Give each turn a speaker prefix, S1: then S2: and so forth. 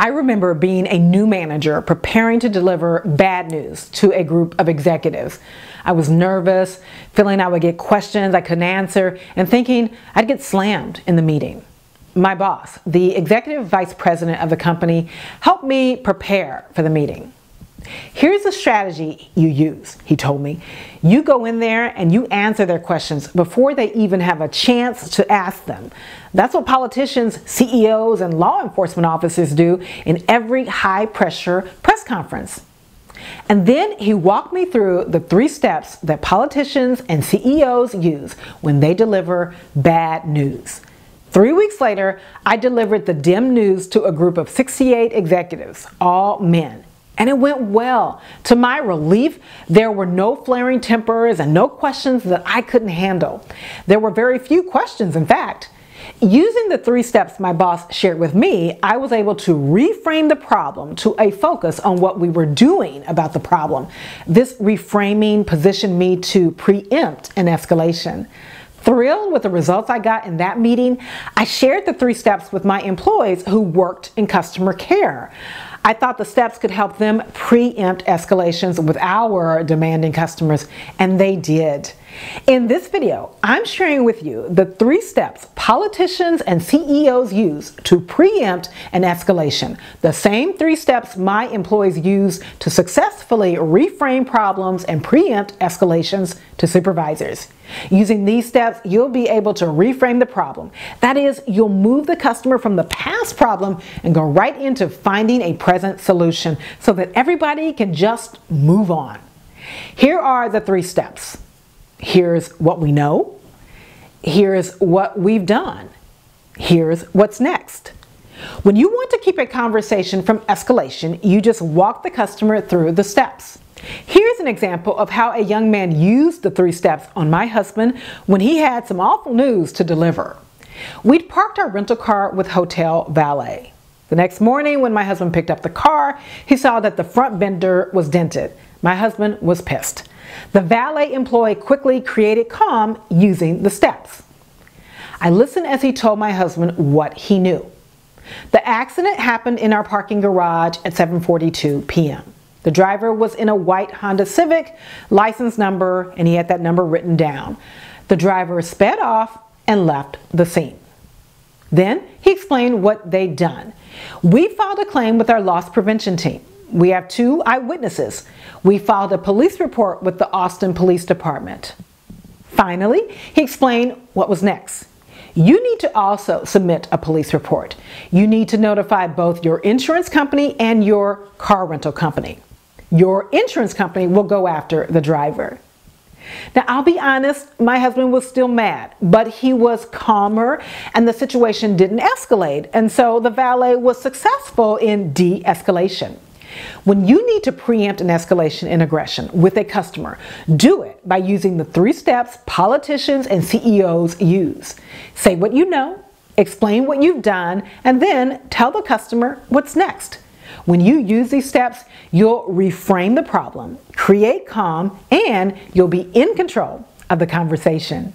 S1: I remember being a new manager preparing to deliver bad news to a group of executives. I was nervous, feeling I would get questions I couldn't answer, and thinking I'd get slammed in the meeting. My boss, the executive vice president of the company, helped me prepare for the meeting. Here's the strategy you use, he told me. You go in there and you answer their questions before they even have a chance to ask them. That's what politicians, CEOs, and law enforcement officers do in every high pressure press conference. And then he walked me through the three steps that politicians and CEOs use when they deliver bad news. Three weeks later, I delivered the dim news to a group of 68 executives, all men and it went well. To my relief, there were no flaring tempers and no questions that I couldn't handle. There were very few questions, in fact. Using the three steps my boss shared with me, I was able to reframe the problem to a focus on what we were doing about the problem. This reframing positioned me to preempt an escalation. Thrilled with the results I got in that meeting, I shared the three steps with my employees who worked in customer care. I thought the steps could help them preempt escalations with our demanding customers, and they did. In this video, I'm sharing with you the three steps politicians and CEOs use to preempt an escalation. The same three steps my employees use to successfully reframe problems and preempt escalations to supervisors. Using these steps, you'll be able to reframe the problem. That is, you'll move the customer from the past problem and go right into finding a present solution so that everybody can just move on. Here are the three steps. Here's what we know. Here's what we've done. Here's what's next. When you want to keep a conversation from escalation, you just walk the customer through the steps. Here's an example of how a young man used the three steps on my husband when he had some awful news to deliver. We'd parked our rental car with hotel valet. The next morning, when my husband picked up the car, he saw that the front fender was dented. My husband was pissed. The valet employee quickly created calm using the steps. I listened as he told my husband what he knew. The accident happened in our parking garage at 7:42 p.m. The driver was in a white Honda Civic, license number, and he had that number written down. The driver sped off and left the scene. Then he explained what they'd done. We filed a claim with our loss prevention team. We have two eyewitnesses. We filed a police report with the Austin Police Department. Finally, he explained what was next. You need to also submit a police report. You need to notify both your insurance company and your car rental company. Your insurance company will go after the driver. Now, I'll be honest, my husband was still mad, but he was calmer and the situation didn't escalate. And so the valet was successful in de escalation. When you need to preempt an escalation in aggression with a customer, do it by using the three steps politicians and CEOs use. Say what you know, explain what you've done, and then tell the customer what's next. When you use these steps, you'll reframe the problem, create calm, and you'll be in control of the conversation.